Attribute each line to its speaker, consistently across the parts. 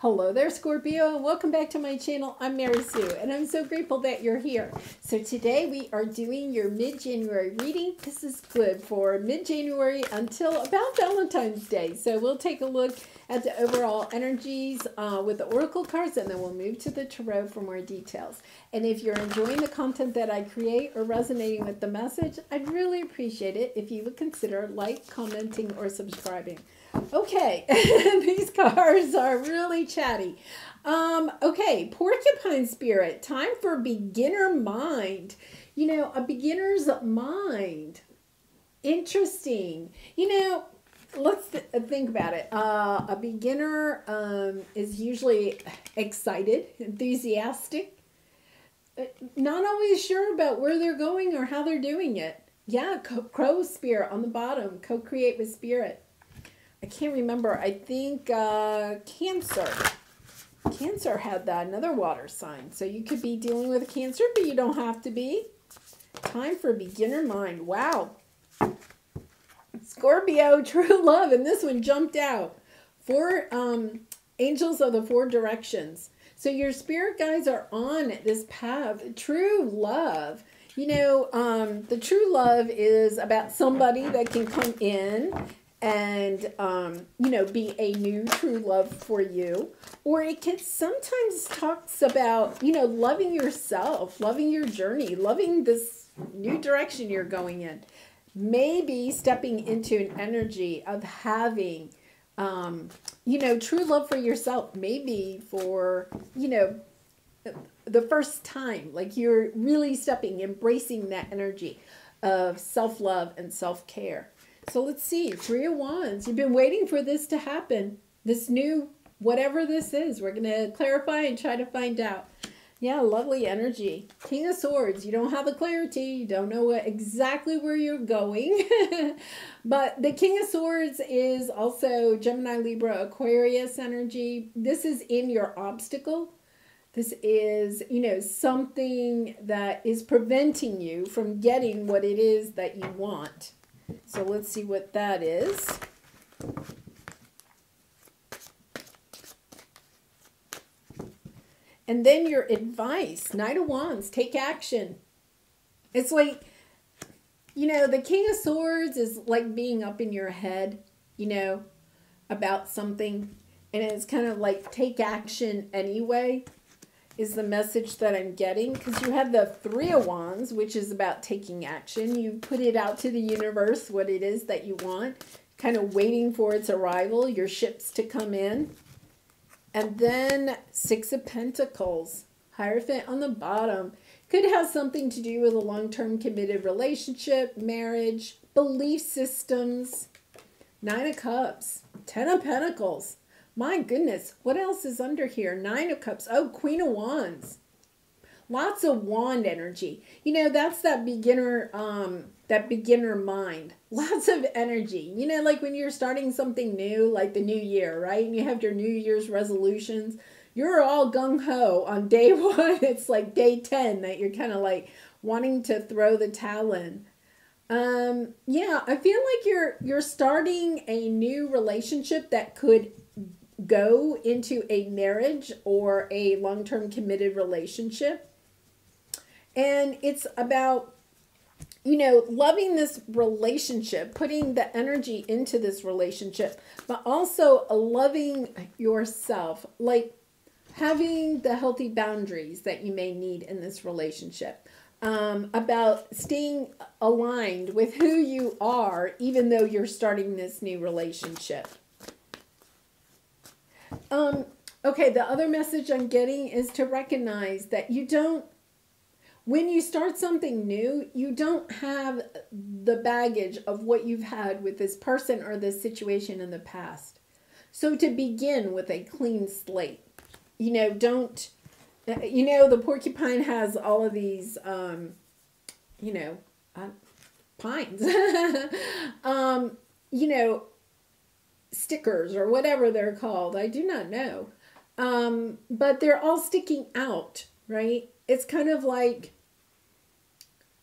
Speaker 1: Hello there, Scorpio, welcome back to my channel. I'm Mary Sue, and I'm so grateful that you're here. So today we are doing your mid-January reading. This is good for mid-January until about Valentine's Day. So we'll take a look at the overall energies uh, with the oracle cards, and then we'll move to the tarot for more details. And if you're enjoying the content that I create or resonating with the message, I'd really appreciate it if you would consider like, commenting, or subscribing. Okay, these cards are really chatty. Um, okay, porcupine spirit, time for beginner mind. You know, a beginner's mind. Interesting. You know, let's th think about it. Uh, a beginner um, is usually excited, enthusiastic, uh, not always sure about where they're going or how they're doing it. Yeah, crow spirit on the bottom, co-create with spirit. I can't remember. I think uh, Cancer. Cancer had that, another water sign. So you could be dealing with Cancer, but you don't have to be. Time for beginner mind. Wow. Scorpio, true love. And this one jumped out. Four um, angels of the four directions. So your spirit guides are on this path. True love. You know, um, the true love is about somebody that can come in and um, you know be a new true love for you. Or it can sometimes talks about you know loving yourself loving your journey loving this new direction you're going in. Maybe stepping into an energy of having um, you know true love for yourself maybe for you know the first time. Like you're really stepping embracing that energy of self-love and self-care so let's see. Three of Wands. You've been waiting for this to happen. This new, whatever this is. We're going to clarify and try to find out. Yeah, lovely energy. King of Swords. You don't have the clarity. You don't know what, exactly where you're going. but the King of Swords is also Gemini, Libra, Aquarius energy. This is in your obstacle. This is, you know, something that is preventing you from getting what it is that you want. So let's see what that is. And then your advice, Knight of Wands, take action. It's like, you know, the King of Swords is like being up in your head, you know, about something. And it's kind of like take action anyway is the message that I'm getting because you have the Three of Wands, which is about taking action. You put it out to the universe, what it is that you want, kind of waiting for its arrival, your ships to come in. And then Six of Pentacles, Hierophant on the bottom. Could have something to do with a long-term committed relationship, marriage, belief systems. Nine of Cups, Ten of Pentacles. My goodness, what else is under here? Nine of Cups. Oh, Queen of Wands. Lots of wand energy. You know, that's that beginner, um, that beginner mind. Lots of energy. You know, like when you're starting something new, like the new year, right? And you have your New Year's resolutions. You're all gung-ho on day one. It's like day 10 that you're kind of like wanting to throw the towel in. Um, yeah, I feel like you're you're starting a new relationship that could go into a marriage or a long term committed relationship. And it's about, you know, loving this relationship, putting the energy into this relationship, but also loving yourself, like having the healthy boundaries that you may need in this relationship. Um, about staying aligned with who you are, even though you're starting this new relationship. Um, okay, the other message I'm getting is to recognize that you don't, when you start something new, you don't have the baggage of what you've had with this person or this situation in the past. So to begin with a clean slate, you know, don't, you know, the porcupine has all of these, um, you know, uh, pines. um, you know, stickers or whatever they're called. I do not know. Um, but they're all sticking out, right? It's kind of like,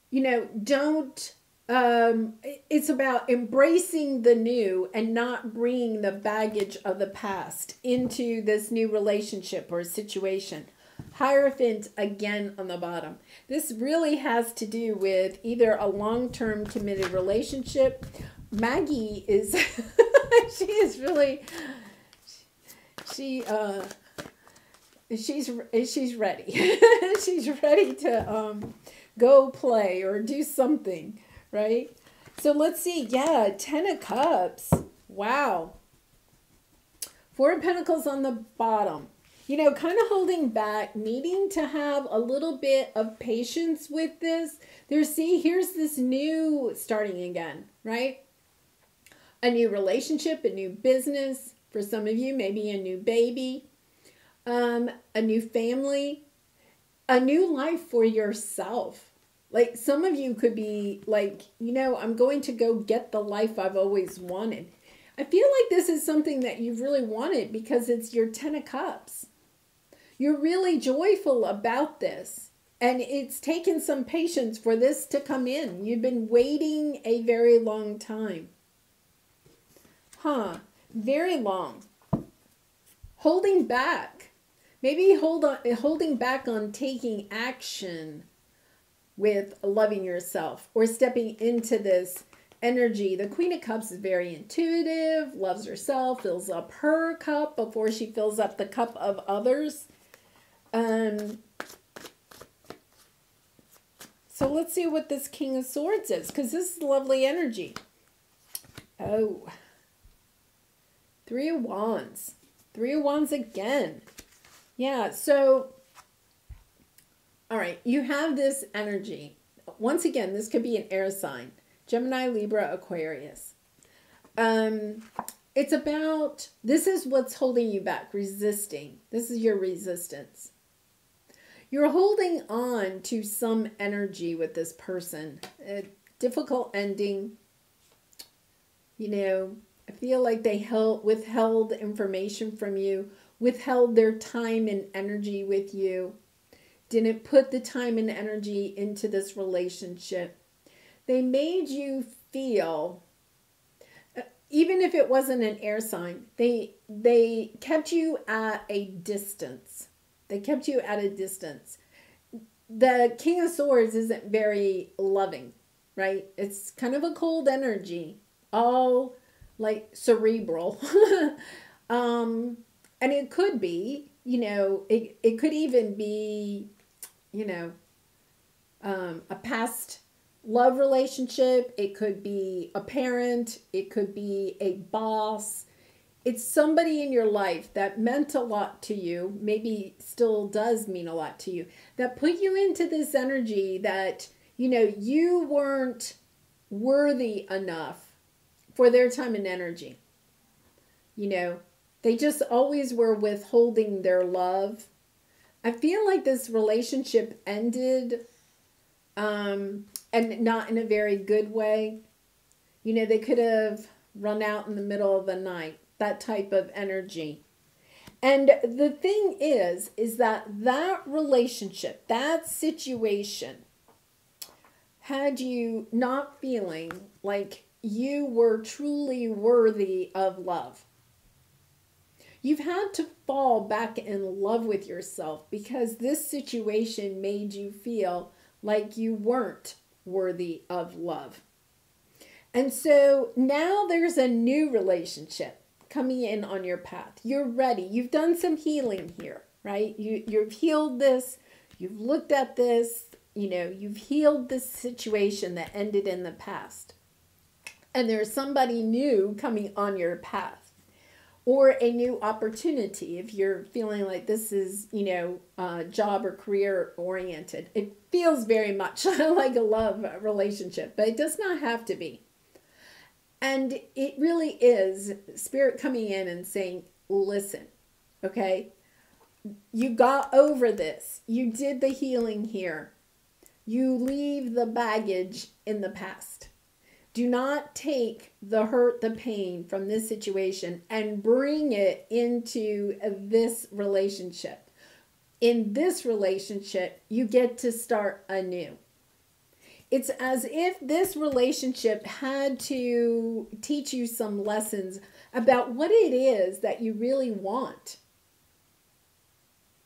Speaker 1: you know, don't um, it's about embracing the new and not bringing the baggage of the past into this new relationship or situation. Hierophant again on the bottom. This really has to do with either a long term committed relationship. Maggie is, she is really, she, uh, she's she's ready. she's ready to um, go play or do something, right? So let's see. Yeah, Ten of Cups. Wow. Four of Pentacles on the bottom. You know, kind of holding back, needing to have a little bit of patience with this. there see, here's this new starting again, right? A new relationship, a new business. For some of you, maybe a new baby um, a new family, a new life for yourself. Like some of you could be like, you know, I'm going to go get the life I've always wanted. I feel like this is something that you've really wanted because it's your 10 of cups. You're really joyful about this. And it's taken some patience for this to come in. You've been waiting a very long time. Huh, very long. Holding back Maybe hold on, holding back on taking action with loving yourself or stepping into this energy. The Queen of Cups is very intuitive, loves herself, fills up her cup before she fills up the cup of others. Um, so let's see what this King of Swords is, because this is lovely energy. Oh, Three of Wands. Three of Wands again. Yeah, so, all right, you have this energy. Once again, this could be an air sign Gemini, Libra, Aquarius. Um, it's about this is what's holding you back, resisting. This is your resistance. You're holding on to some energy with this person. A difficult ending. You know, I feel like they held withheld information from you withheld their time and energy with you, didn't put the time and energy into this relationship. They made you feel uh, even if it wasn't an air sign, they they kept you at a distance. They kept you at a distance. The King of Swords isn't very loving, right? It's kind of a cold energy, all like cerebral. um and it could be you know it, it could even be you know um, a past love relationship. It could be a parent. It could be a boss. It's somebody in your life that meant a lot to you maybe still does mean a lot to you that put you into this energy that you know you weren't worthy enough for their time and energy you know they just always were withholding their love. I feel like this relationship ended um, and not in a very good way. You know, they could have run out in the middle of the night, that type of energy. And the thing is, is that that relationship, that situation, had you not feeling like you were truly worthy of love. You've had to fall back in love with yourself because this situation made you feel like you weren't worthy of love. And so now there's a new relationship coming in on your path. You're ready. You've done some healing here, right? You you've healed this. You've looked at this, you know, you've healed this situation that ended in the past. And there's somebody new coming on your path or a new opportunity. If you're feeling like this is you know uh, job or career oriented it feels very much like a love relationship but it does not have to be. And it really is spirit coming in and saying listen okay? You got over this. You did the healing here. You leave the baggage in the past do not take the hurt, the pain from this situation and bring it into this relationship. In this relationship, you get to start anew. It's as if this relationship had to teach you some lessons about what it is that you really want.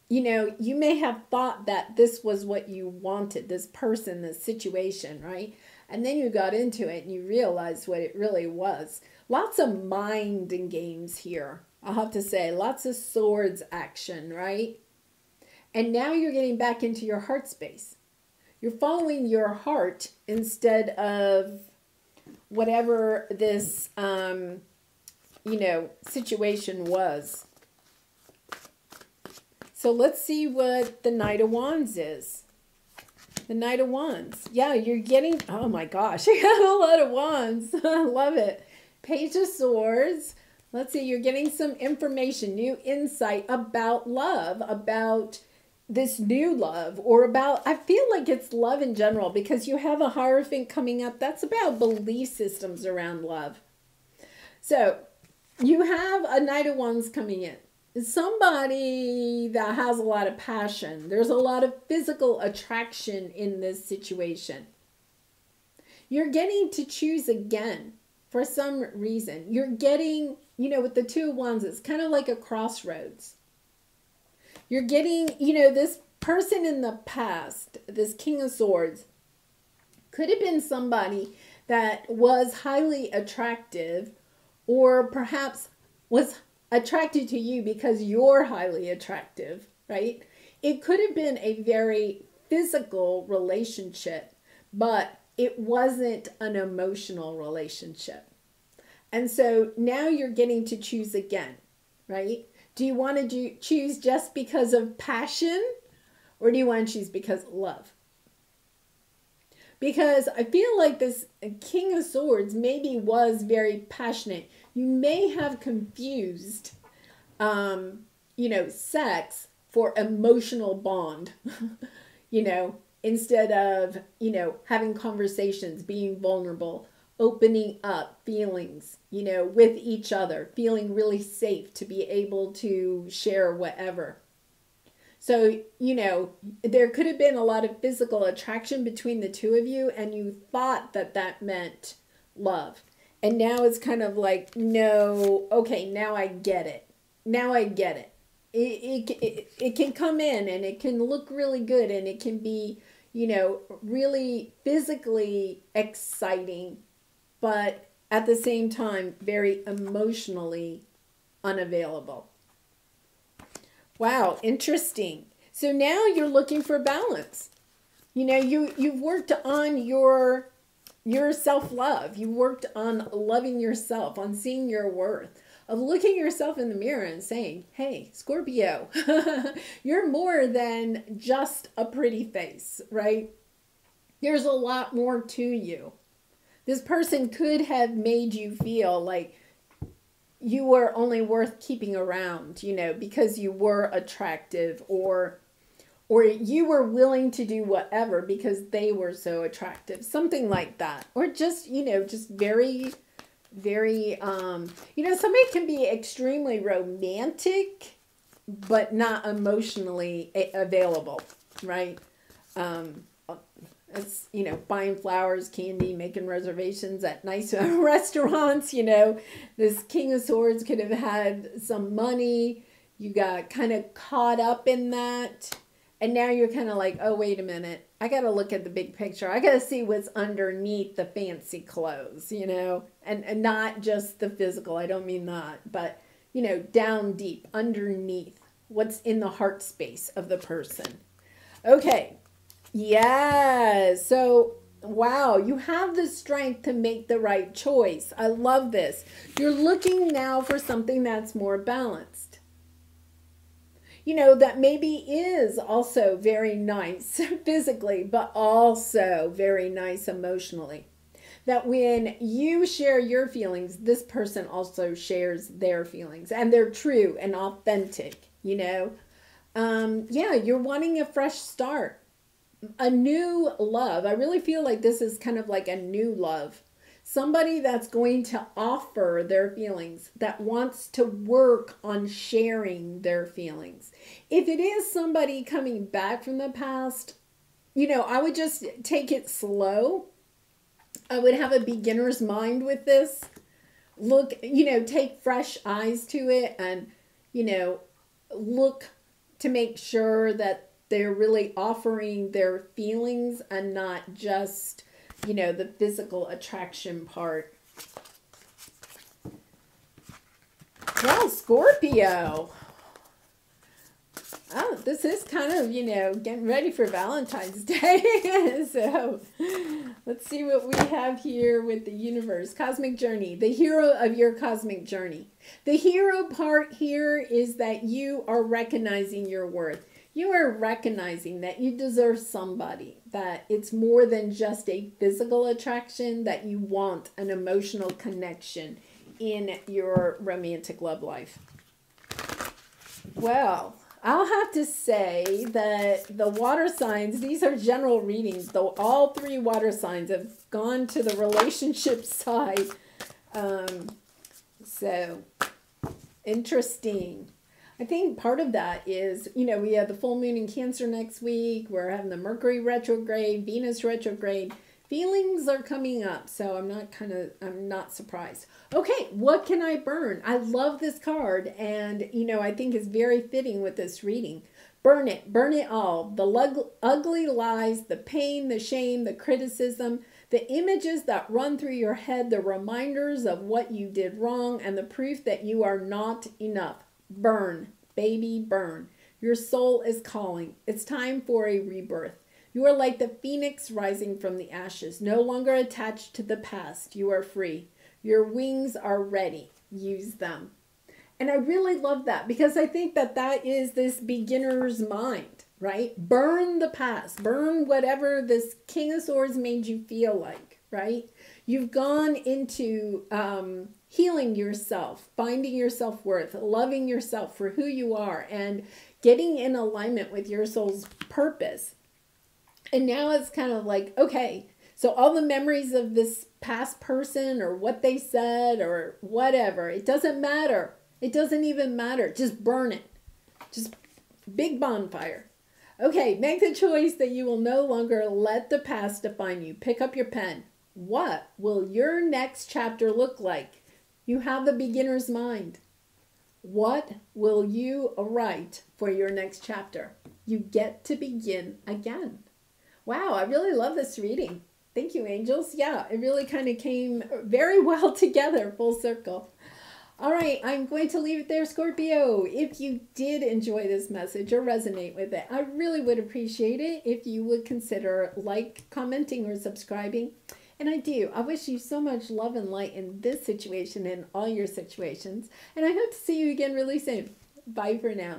Speaker 1: You know, you may have thought that this was what you wanted, this person, this situation, right? And then you got into it and you realized what it really was. Lots of mind and games here, I'll have to say. Lots of swords action, right? And now you're getting back into your heart space. You're following your heart instead of whatever this, um, you know, situation was. So let's see what the Knight of Wands is. The Knight of Wands. Yeah, you're getting, oh my gosh, I got a lot of wands. I love it. Page of Swords. Let's see, you're getting some information, new insight about love, about this new love or about I feel like it's love in general because you have a hierophant coming up that's about belief systems around love. So, you have a knight of wands coming in. Somebody that has a lot of passion. There's a lot of physical attraction in this situation. You're getting to choose again for some reason. You're getting, you know, with the two wands, it's kind of like a crossroads you're getting, you know, this person in the past, this King of Swords, could have been somebody that was highly attractive or perhaps was attracted to you because you're highly attractive, right? It could have been a very physical relationship, but it wasn't an emotional relationship. And so now you're getting to choose again, right? Do you want to do, choose just because of passion or do you want to choose because of love? Because I feel like this King of Swords maybe was very passionate. You may have confused, um, you know, sex for emotional bond, you know, instead of, you know, having conversations, being vulnerable, opening up feelings, you know, with each other, feeling really safe to be able to share whatever. So, you know, there could have been a lot of physical attraction between the two of you, and you thought that that meant love. And now it's kind of like, no, okay, now I get it. Now I get it. It, it, it, it can come in and it can look really good and it can be, you know, really physically exciting but at the same time, very emotionally unavailable. Wow, interesting. So now you're looking for balance. You know, you you've worked on your your self-love. You worked on loving yourself, on seeing your worth, of looking yourself in the mirror and saying, "Hey, Scorpio, you're more than just a pretty face, right? There's a lot more to you." This person could have made you feel like you were only worth keeping around, you know, because you were attractive or or you were willing to do whatever because they were so attractive. Something like that. Or just, you know, just very very um you know, somebody can be extremely romantic but not emotionally available, right? Um it's you know buying flowers candy making reservations at nice restaurants you know. This king of swords could have had some money. You got kind of caught up in that. And now you're kind of like oh wait a minute. I gotta look at the big picture. I gotta see what's underneath the fancy clothes you know. And, and not just the physical i don't mean that but you know down deep underneath what's in the heart space of the person. Okay Yes. So, wow, you have the strength to make the right choice. I love this. You're looking now for something that's more balanced. You know, that maybe is also very nice physically, but also very nice emotionally. That when you share your feelings, this person also shares their feelings and they're true and authentic, you know. Um, yeah, you're wanting a fresh start a new love. I really feel like this is kind of like a new love. Somebody that's going to offer their feelings, that wants to work on sharing their feelings. If it is somebody coming back from the past, you know, I would just take it slow. I would have a beginner's mind with this. Look, you know, take fresh eyes to it and, you know, look to make sure that they're really offering their feelings and not just, you know, the physical attraction part. Well, Scorpio. Oh, this is kind of, you know, getting ready for Valentine's Day. so let's see what we have here with the universe. Cosmic journey, the hero of your cosmic journey. The hero part here is that you are recognizing your worth. You are recognizing that you deserve somebody, that it's more than just a physical attraction, that you want an emotional connection in your romantic love life. Well, I'll have to say that the water signs, these are general readings, though all three water signs have gone to the relationship side. Um, so, interesting. I think part of that is, you know, we have the full moon in Cancer next week. We're having the Mercury retrograde, Venus retrograde. Feelings are coming up so i'm not kind of i'm not surprised. Okay what can i burn? I love this card and you know i think is very fitting with this reading. Burn it burn it all. The ugly lies the pain the shame the criticism the images that run through your head the reminders of what you did wrong and the proof that you are not enough burn baby burn your soul is calling it's time for a rebirth you are like the phoenix rising from the ashes, no longer attached to the past. You are free. Your wings are ready. Use them. And I really love that because I think that that is this beginner's mind, right? Burn the past, burn whatever this King of Swords made you feel like, right? You've gone into um, healing yourself, finding your self worth, loving yourself for who you are, and getting in alignment with your soul's purpose. And now it's kind of like, okay, so all the memories of this past person or what they said or whatever, it doesn't matter. It doesn't even matter. Just burn it. Just big bonfire. Okay, make the choice that you will no longer let the past define you. Pick up your pen. What will your next chapter look like? You have the beginner's mind. What will you write for your next chapter? You get to begin again. Wow, I really love this reading. Thank you, angels. Yeah, it really kind of came very well together, full circle. All right, I'm going to leave it there, Scorpio. If you did enjoy this message or resonate with it, I really would appreciate it if you would consider like, commenting, or subscribing. And I do. I wish you so much love and light in this situation and all your situations. And I hope to see you again really soon. Bye for now.